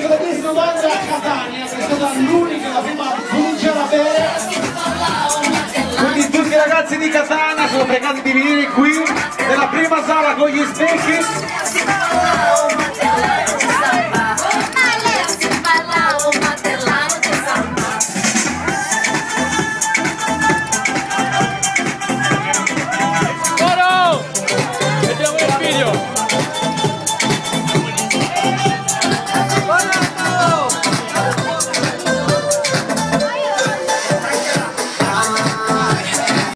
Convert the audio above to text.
Catania, che è stata l'unica, la prima a da bere. Quindi tutti i ragazzi di Catania sono pregati di venire qui nella prima sala con gli specchi